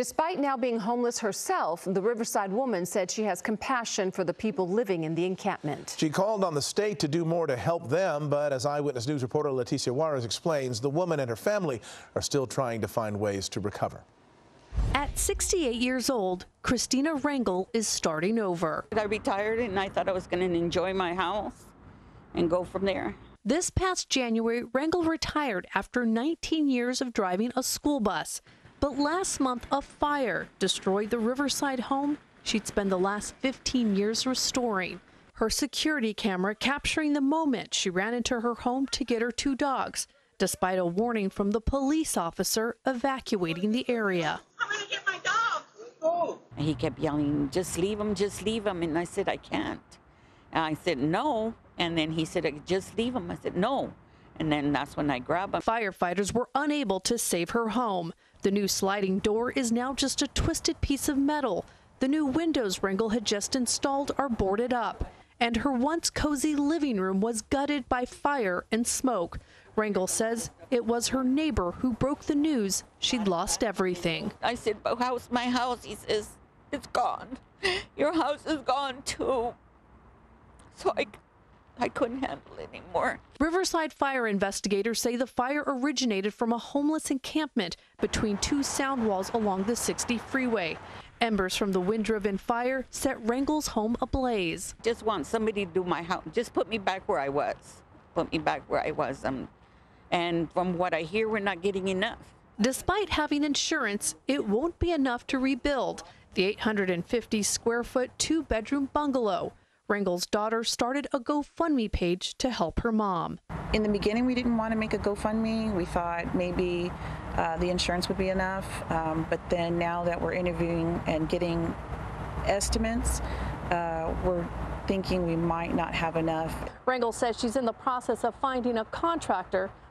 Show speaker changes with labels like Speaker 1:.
Speaker 1: Despite now being homeless herself, the Riverside woman said she has compassion for the people living in the encampment.
Speaker 2: She called on the state to do more to help them, but as Eyewitness News reporter Leticia Juarez explains, the woman and her family are still trying to find ways to recover.
Speaker 3: At 68 years old, Christina Rangel is starting over.
Speaker 4: I retired and I thought I was going to enjoy my house and go from there.
Speaker 3: This past January, Rangel retired after 19 years of driving a school bus. But last month, a fire destroyed the Riverside home she'd spent the last 15 years restoring. Her security camera capturing the moment she ran into her home to get her two dogs, despite a warning from the police officer evacuating the area.
Speaker 4: and He kept yelling, just leave him, just leave him. And I said, I can't. And I said, no. And then he said, just leave him. I said, no. And then that's when I grabbed him.
Speaker 3: Firefighters were unable to save her home. The new sliding door is now just a twisted piece of metal. The new windows Rangel had just installed are boarded up. And her once cozy living room was gutted by fire and smoke. Rangel says it was her neighbor who broke the news she'd lost everything.
Speaker 4: I said, but how's my house? He says, it's gone. Your house is gone too. So I I couldn't handle it anymore.
Speaker 3: Riverside fire investigators say the fire originated from a homeless encampment between two sound walls along the 60 freeway. Embers from the wind-driven fire set Rangel's home ablaze.
Speaker 4: Just want somebody to do my house. Just put me back where I was. Put me back where I was. Um, and from what I hear, we're not getting enough.
Speaker 3: Despite having insurance, it won't be enough to rebuild the 850 square foot two bedroom bungalow Rangel's daughter started a GoFundMe page to help her mom.
Speaker 5: In the beginning, we didn't want to make a GoFundMe. We thought maybe uh, the insurance would be enough. Um, but then now that we're interviewing and getting estimates, uh, we're thinking we might not have enough.
Speaker 3: Rangel says she's in the process of finding a contractor